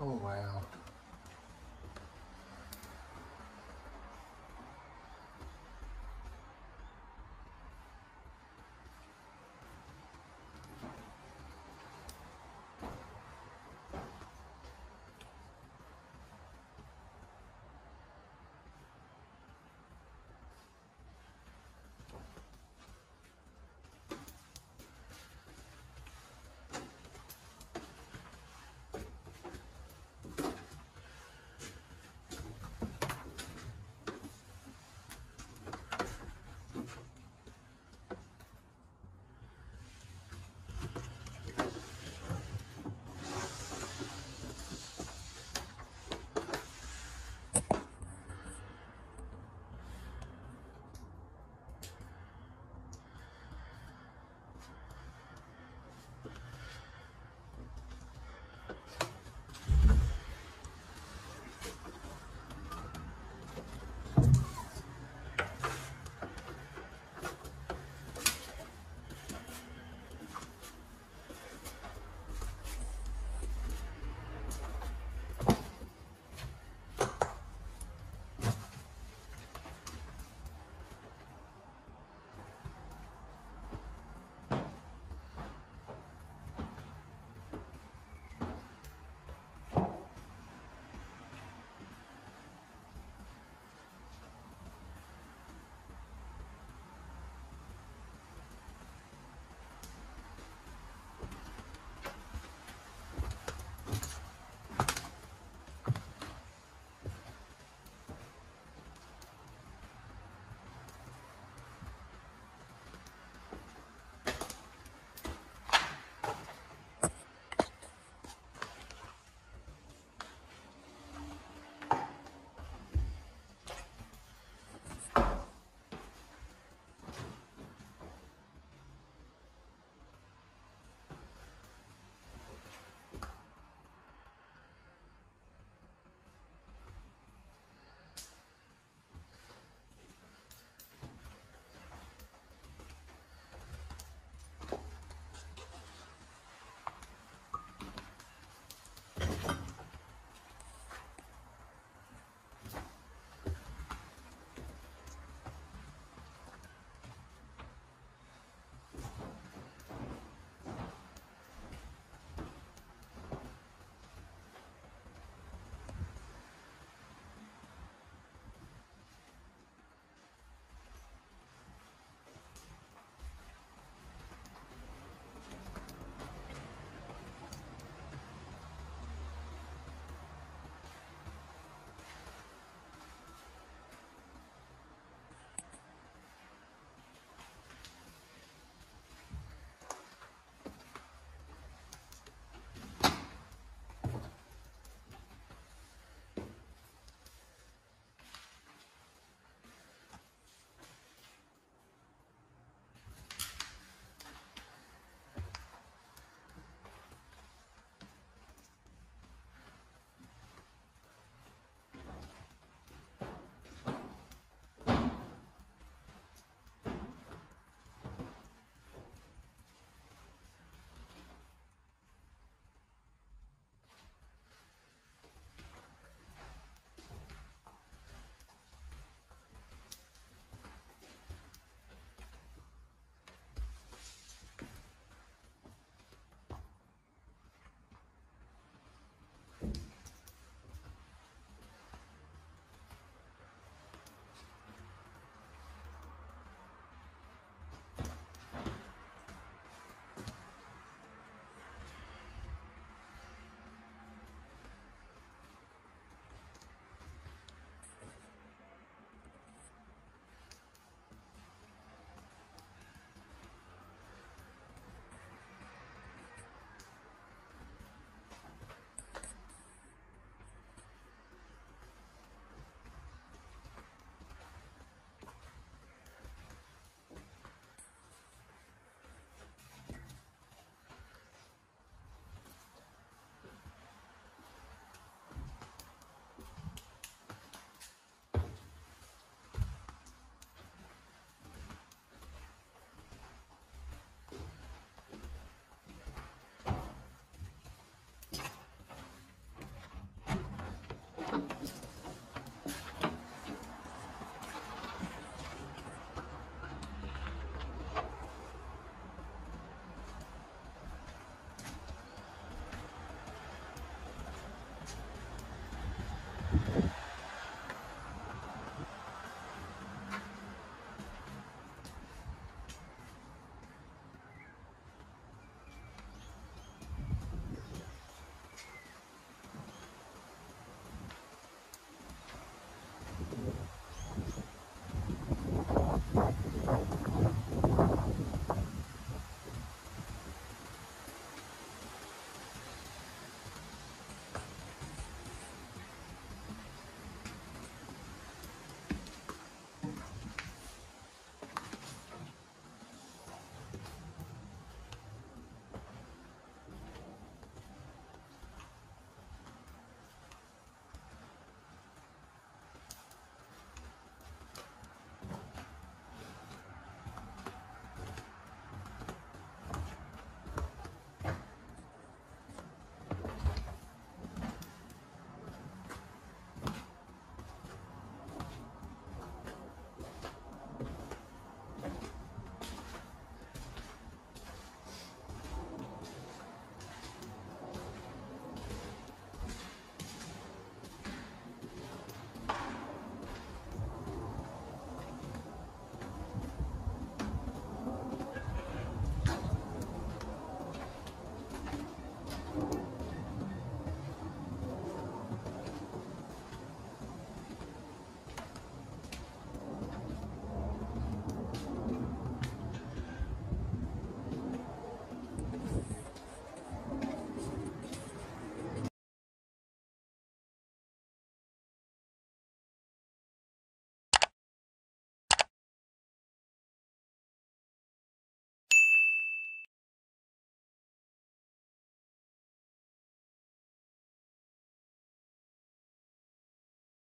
Oh, wow.